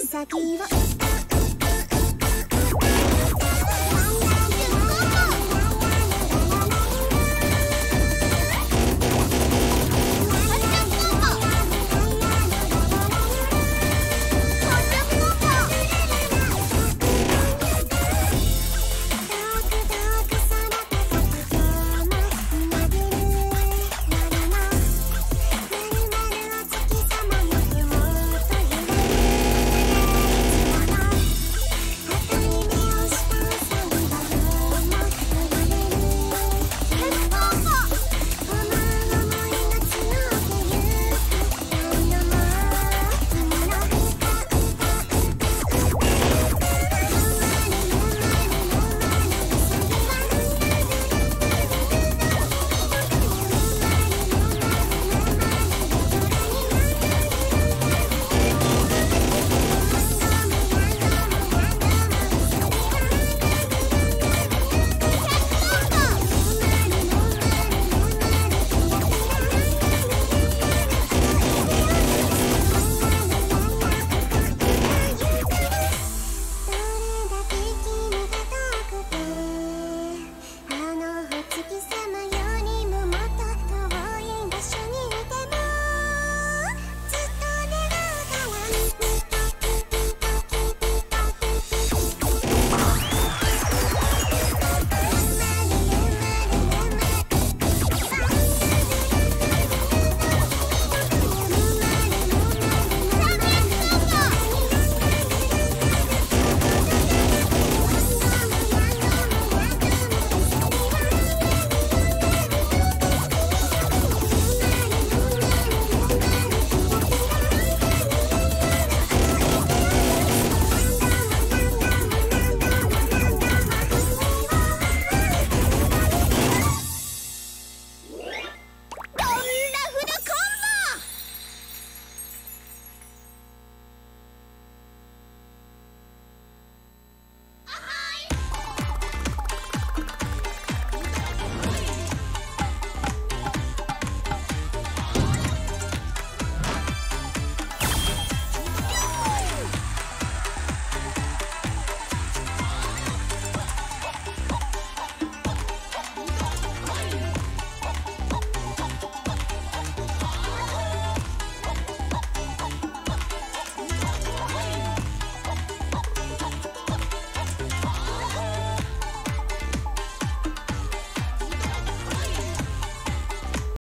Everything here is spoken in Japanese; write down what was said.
先さ